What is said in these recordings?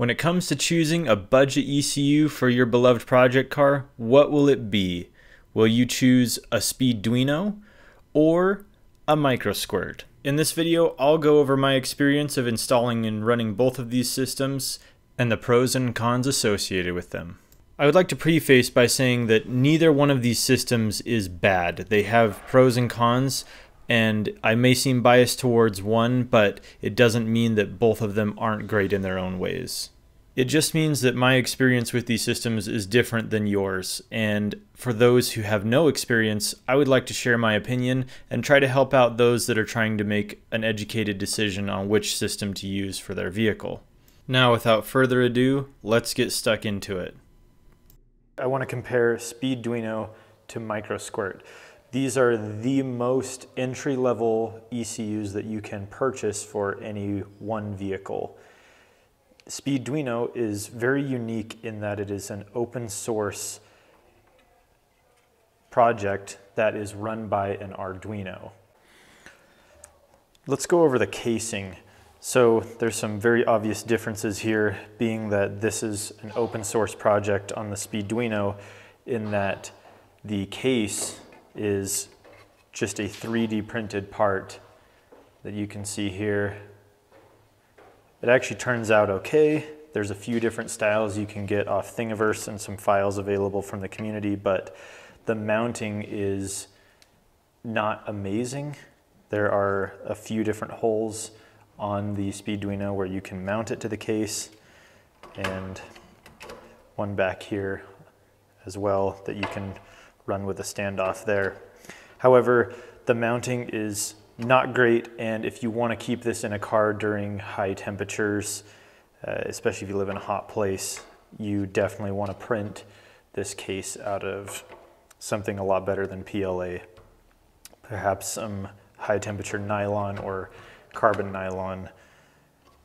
When it comes to choosing a budget ECU for your beloved project car, what will it be? Will you choose a Speeduino or a MicroSquirt? In this video, I'll go over my experience of installing and running both of these systems and the pros and cons associated with them. I would like to preface by saying that neither one of these systems is bad. They have pros and cons, and I may seem biased towards one, but it doesn't mean that both of them aren't great in their own ways. It just means that my experience with these systems is different than yours, and for those who have no experience, I would like to share my opinion and try to help out those that are trying to make an educated decision on which system to use for their vehicle. Now, without further ado, let's get stuck into it. I want to compare Speeduino to MicroSquirt. These are the most entry-level ECUs that you can purchase for any one vehicle. Speeduino is very unique in that it is an open source project that is run by an Arduino. Let's go over the casing. So there's some very obvious differences here being that this is an open source project on the Speeduino in that the case is just a 3D printed part that you can see here. It actually turns out okay. There's a few different styles you can get off Thingiverse and some files available from the community, but the mounting is not amazing. There are a few different holes on the Speeduino where you can mount it to the case and one back here as well that you can run with a standoff there. However, the mounting is not great and if you want to keep this in a car during high temperatures, uh, especially if you live in a hot place, you definitely want to print this case out of something a lot better than PLA. Perhaps some high temperature nylon or carbon nylon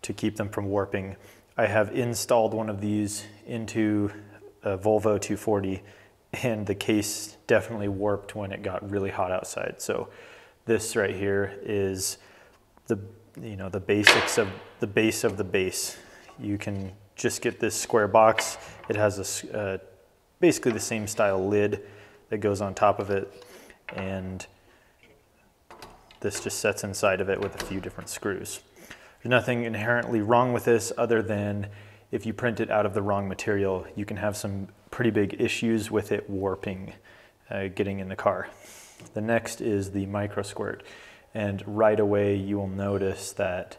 to keep them from warping. I have installed one of these into a Volvo 240 and the case definitely warped when it got really hot outside. So this right here is the you know the basics of the base of the base. You can just get this square box. It has a uh, basically the same style lid that goes on top of it and this just sets inside of it with a few different screws. There's nothing inherently wrong with this other than if you print it out of the wrong material, you can have some pretty big issues with it warping, uh, getting in the car. The next is the MicroSquirt. And right away you will notice that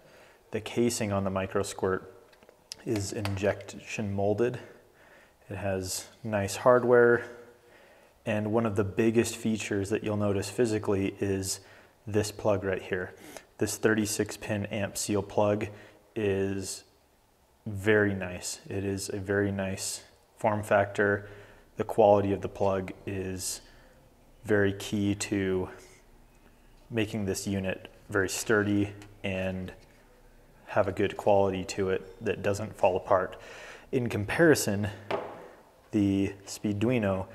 the casing on the MicroSquirt is injection molded. It has nice hardware. And one of the biggest features that you'll notice physically is this plug right here. This 36 pin amp seal plug is very nice. It is a very nice form factor. The quality of the plug is very key to making this unit very sturdy and have a good quality to it that doesn't fall apart. In comparison, the Speeduino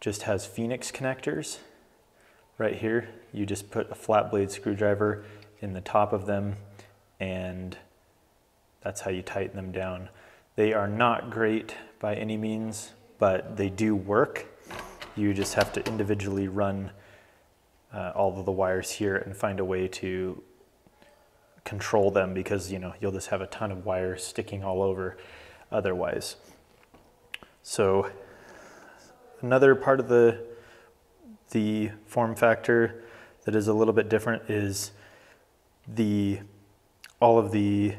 just has Phoenix connectors right here. You just put a flat blade screwdriver in the top of them and that's how you tighten them down. They are not great by any means, but they do work. You just have to individually run uh, all of the wires here and find a way to control them because you know you'll just have a ton of wires sticking all over otherwise. So another part of the the form factor that is a little bit different is the all of the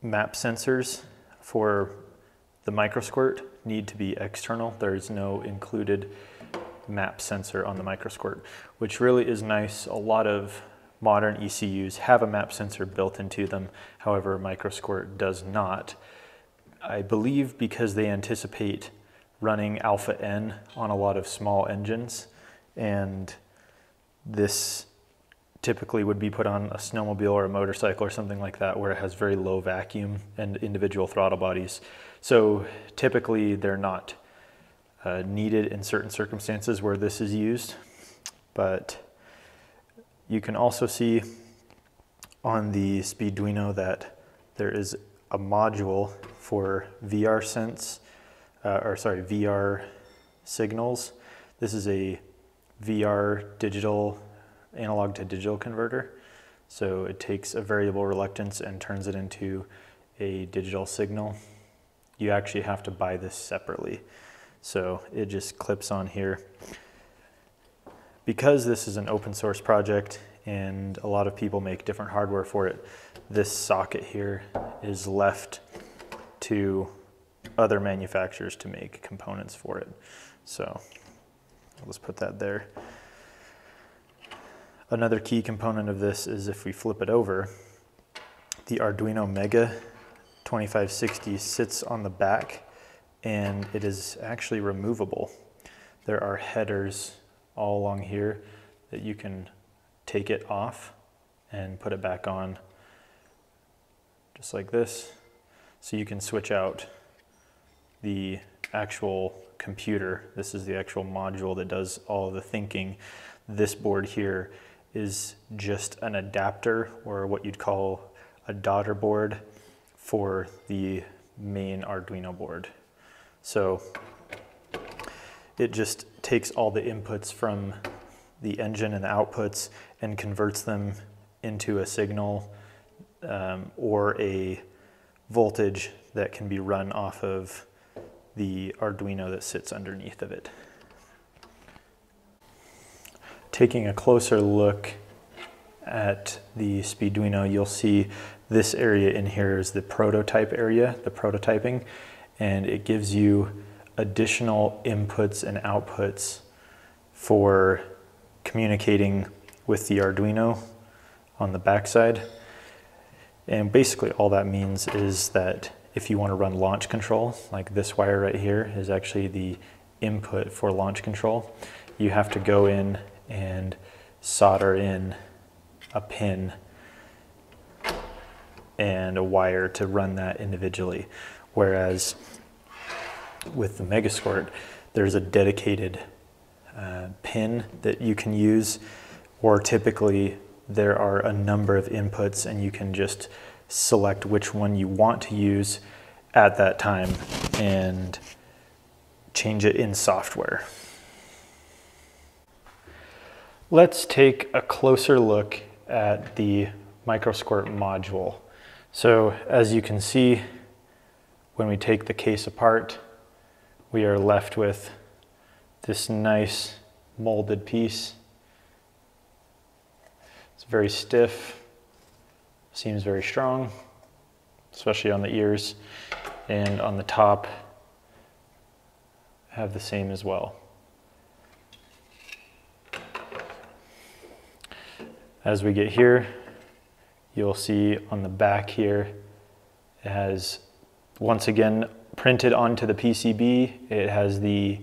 map sensors for the MicroSquirt need to be external. There's no included map sensor on the MicroSquirt, which really is nice. A lot of modern ECUs have a map sensor built into them. However, MicroSquirt does not. I believe because they anticipate running alpha N on a lot of small engines and this typically would be put on a snowmobile or a motorcycle or something like that where it has very low vacuum and individual throttle bodies. So typically they're not uh, needed in certain circumstances where this is used. But you can also see on the Speeduino that there is a module for VR sense, uh, or sorry, VR signals. This is a VR digital, analog to digital converter. So it takes a variable reluctance and turns it into a digital signal. You actually have to buy this separately. So it just clips on here. Because this is an open source project and a lot of people make different hardware for it, this socket here is left to other manufacturers to make components for it. So let's put that there. Another key component of this is if we flip it over, the Arduino Mega 2560 sits on the back and it is actually removable. There are headers all along here that you can take it off and put it back on just like this. So you can switch out the actual computer. This is the actual module that does all the thinking. This board here is just an adapter or what you'd call a daughter board for the main Arduino board. So it just takes all the inputs from the engine and the outputs and converts them into a signal um, or a voltage that can be run off of the Arduino that sits underneath of it. Taking a closer look at the Speeduino, you'll see this area in here is the prototype area, the prototyping, and it gives you additional inputs and outputs for communicating with the Arduino on the backside. And basically all that means is that if you want to run launch control, like this wire right here is actually the input for launch control, you have to go in and solder in a pin and a wire to run that individually. Whereas with the Megasquirt, there's a dedicated uh, pin that you can use, or typically there are a number of inputs and you can just select which one you want to use at that time and change it in software. Let's take a closer look at the Microsquirt module. So as you can see, when we take the case apart, we are left with this nice molded piece. It's very stiff, seems very strong, especially on the ears, and on the top have the same as well. As we get here, you'll see on the back here, it has once again printed onto the PCB. It has the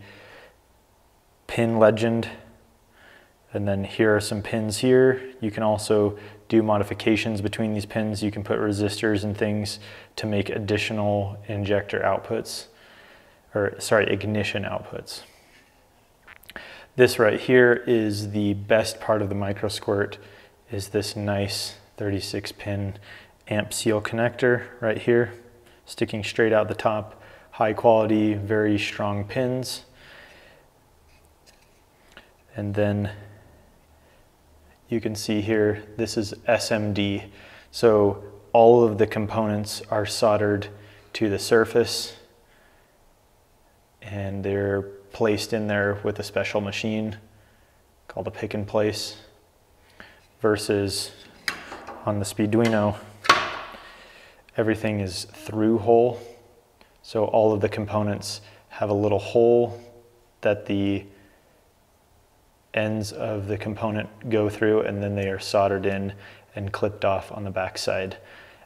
pin legend. And then here are some pins here. You can also do modifications between these pins. You can put resistors and things to make additional injector outputs, or sorry, ignition outputs. This right here is the best part of the Microsquirt is this nice 36 pin amp seal connector right here, sticking straight out the top. High quality, very strong pins. And then you can see here, this is SMD. So all of the components are soldered to the surface and they're placed in there with a special machine called a pick and place versus on the Speeduino, everything is through hole. So all of the components have a little hole that the ends of the component go through and then they are soldered in and clipped off on the back side.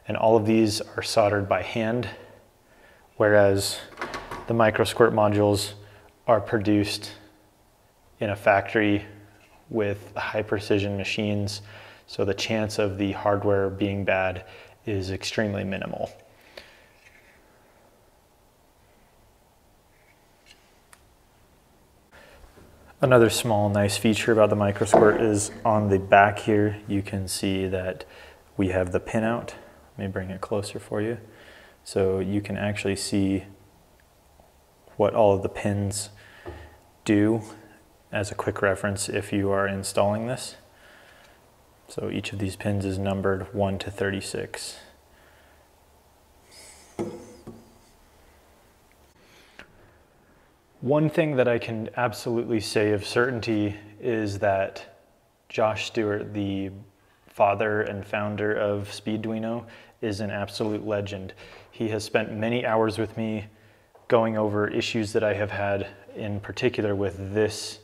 And all of these are soldered by hand, whereas the Microsquirt modules are produced in a factory with high precision machines, so the chance of the hardware being bad is extremely minimal. Another small nice feature about the Microsquirt is on the back here, you can see that we have the pinout. Let me bring it closer for you. So you can actually see what all of the pins do as a quick reference if you are installing this. So each of these pins is numbered 1 to 36. One thing that I can absolutely say of certainty is that Josh Stewart, the father and founder of Speeduino, is an absolute legend. He has spent many hours with me going over issues that I have had in particular with this,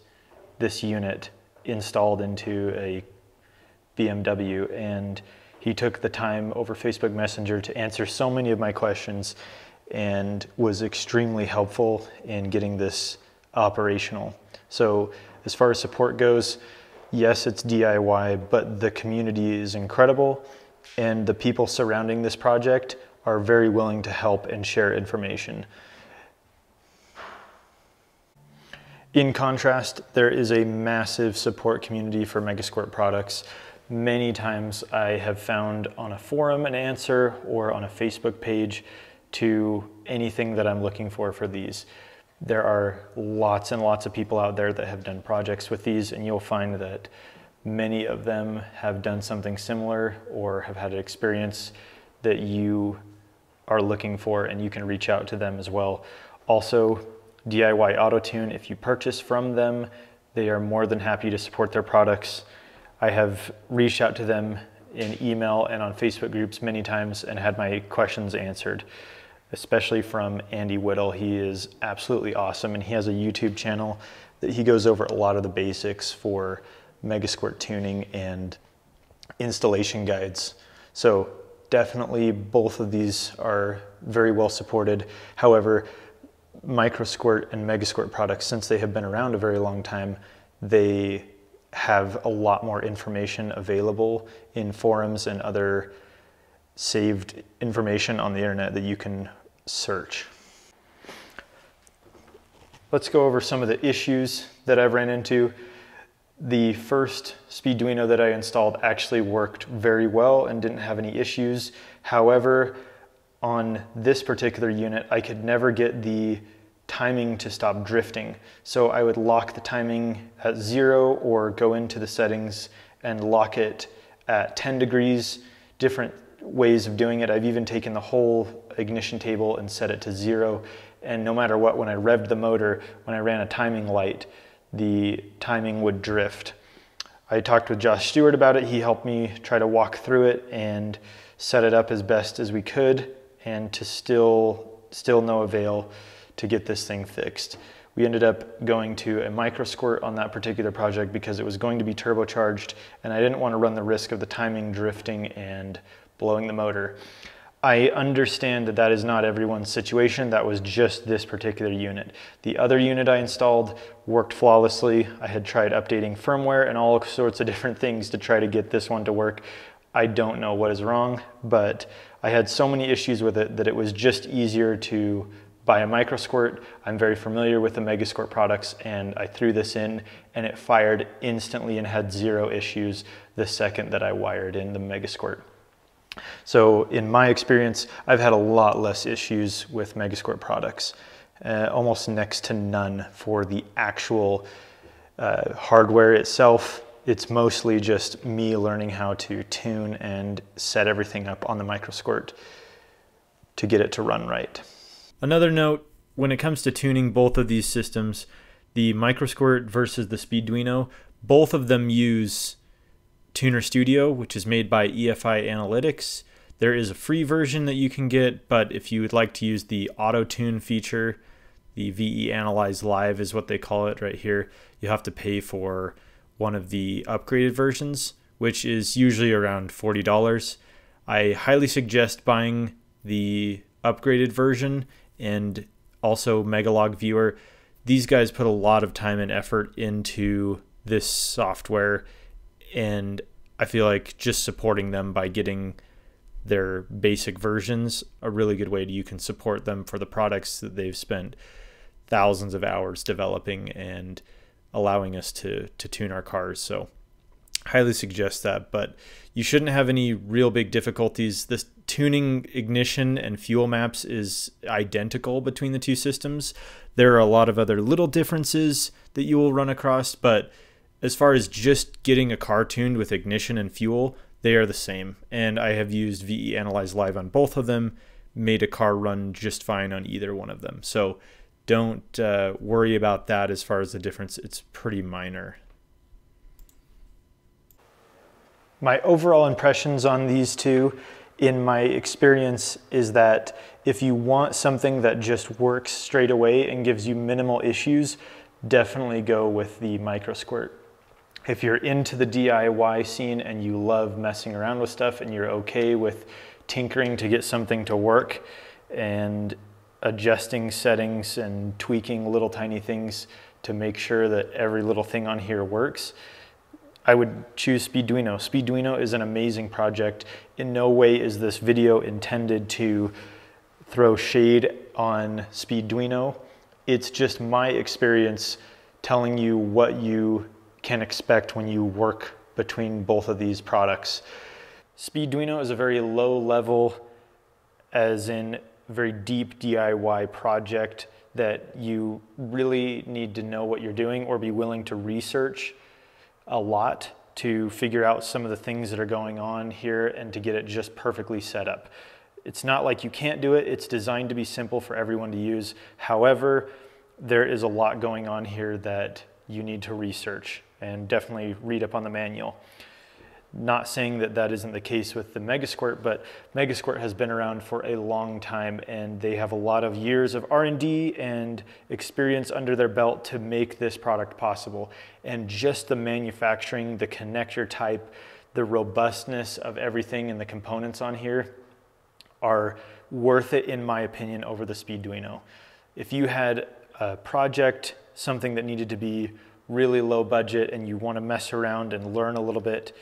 this unit installed into a BMW and he took the time over Facebook Messenger to answer so many of my questions and was extremely helpful in getting this operational. So as far as support goes, yes, it's DIY, but the community is incredible and the people surrounding this project are very willing to help and share information. In contrast, there is a massive support community for Megasquirt products. Many times I have found on a forum an answer or on a Facebook page to anything that I'm looking for for these. There are lots and lots of people out there that have done projects with these and you'll find that many of them have done something similar or have had an experience that you are looking for and you can reach out to them as well. Also, DIY Autotune. If you purchase from them, they are more than happy to support their products. I have reached out to them in email and on Facebook groups many times and had my questions answered, especially from Andy Whittle. He is absolutely awesome and he has a YouTube channel that he goes over a lot of the basics for Megasquirt tuning and installation guides. So definitely both of these are very well supported. However, Microsquirt and Megasquirt products, since they have been around a very long time, they have a lot more information available in forums and other saved information on the internet that you can search. Let's go over some of the issues that I've ran into. The first Speeduino that I installed actually worked very well and didn't have any issues. However, on this particular unit, I could never get the timing to stop drifting. So I would lock the timing at zero or go into the settings and lock it at 10 degrees, different ways of doing it. I've even taken the whole ignition table and set it to zero. And no matter what, when I revved the motor, when I ran a timing light, the timing would drift. I talked with Josh Stewart about it. He helped me try to walk through it and set it up as best as we could and to still, still no avail to get this thing fixed. We ended up going to a Microsquirt on that particular project because it was going to be turbocharged and I didn't want to run the risk of the timing drifting and blowing the motor. I understand that that is not everyone's situation. That was just this particular unit. The other unit I installed worked flawlessly. I had tried updating firmware and all sorts of different things to try to get this one to work. I don't know what is wrong, but I had so many issues with it that it was just easier to buy a Microsquirt. I'm very familiar with the Megasquirt products and I threw this in and it fired instantly and had zero issues the second that I wired in the Megasquirt. So in my experience, I've had a lot less issues with Megasquirt products, uh, almost next to none for the actual uh, hardware itself. It's mostly just me learning how to tune and set everything up on the Microsquirt to get it to run right. Another note, when it comes to tuning both of these systems, the Microsquirt versus the Speeduino, both of them use Tuner Studio, which is made by EFI Analytics. There is a free version that you can get, but if you would like to use the auto tune feature, the VE Analyze Live is what they call it right here, you have to pay for one of the upgraded versions, which is usually around $40. I highly suggest buying the upgraded version and also Megalog Viewer. These guys put a lot of time and effort into this software and I feel like just supporting them by getting their basic versions a really good way to you can support them for the products that they've spent thousands of hours developing and allowing us to to tune our cars so highly suggest that but you shouldn't have any real big difficulties this tuning ignition and fuel maps is identical between the two systems. There are a lot of other little differences that you will run across, but as far as just getting a car tuned with ignition and fuel, they are the same. And I have used VE Analyze Live on both of them, made a car run just fine on either one of them. So don't uh, worry about that as far as the difference. It's pretty minor. My overall impressions on these two, in my experience, is that if you want something that just works straight away and gives you minimal issues, definitely go with the MicroSquirt. If you're into the DIY scene and you love messing around with stuff and you're okay with tinkering to get something to work and adjusting settings and tweaking little tiny things to make sure that every little thing on here works, I would choose Speeduino. Speeduino is an amazing project. In no way is this video intended to throw shade on Speeduino. It's just my experience telling you what you can expect when you work between both of these products. Speeduino is a very low level, as in very deep DIY project that you really need to know what you're doing or be willing to research a lot to figure out some of the things that are going on here and to get it just perfectly set up. It's not like you can't do it, it's designed to be simple for everyone to use. However, there is a lot going on here that you need to research and definitely read up on the manual. Not saying that that isn't the case with the Megasquirt, but Megasquirt has been around for a long time and they have a lot of years of R&D and experience under their belt to make this product possible. And just the manufacturing, the connector type, the robustness of everything and the components on here are worth it in my opinion over the Speeduino. If you had a project, something that needed to be really low budget and you want to mess around and learn a little bit,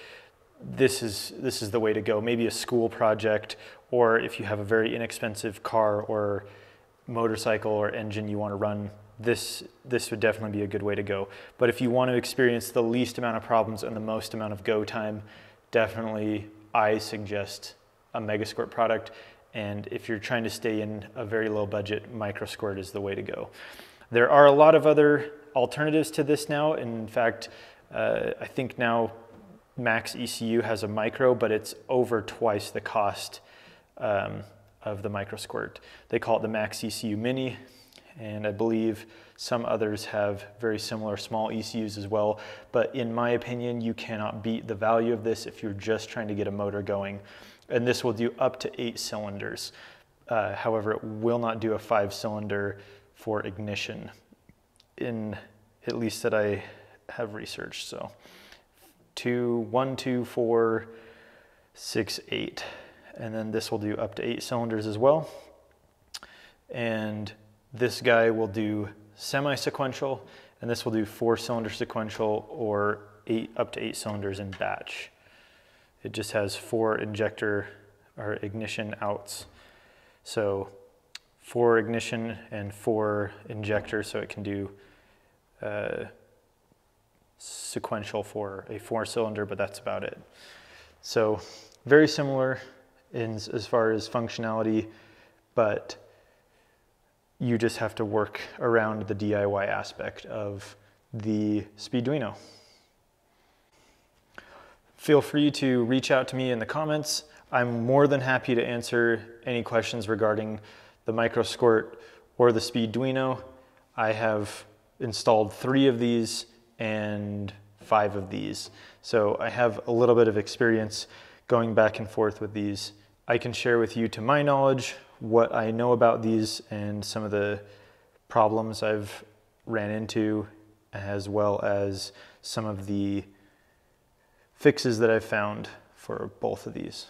this is, this is the way to go. Maybe a school project, or if you have a very inexpensive car or motorcycle or engine you want to run, this, this would definitely be a good way to go. But if you want to experience the least amount of problems and the most amount of go time, definitely I suggest a Megasquirt product. And if you're trying to stay in a very low budget, MicroSquirt is the way to go. There are a lot of other alternatives to this now. In fact, uh, I think now MaxxECU has a micro, but it's over twice the cost um, of the MicroSquirt. They call it the MaxxECU Mini, and I believe some others have very similar small ECUs as well. But in my opinion, you cannot beat the value of this if you're just trying to get a motor going. And this will do up to eight cylinders. Uh, however, it will not do a five cylinder for ignition in at least that I have researched. So two, one, two, four, six, eight. And then this will do up to eight cylinders as well. And this guy will do semi-sequential, and this will do four cylinder sequential or eight up to eight cylinders in batch. It just has four injector or ignition outs. So four ignition and four injectors, so it can do uh, sequential for a four cylinder, but that's about it. So very similar in as far as functionality, but you just have to work around the DIY aspect of the Speeduino. Feel free to reach out to me in the comments. I'm more than happy to answer any questions regarding the MicroSquirt or the Speeduino. I have installed three of these and five of these. So I have a little bit of experience going back and forth with these. I can share with you, to my knowledge, what I know about these and some of the problems I've ran into, as well as some of the fixes that I've found for both of these.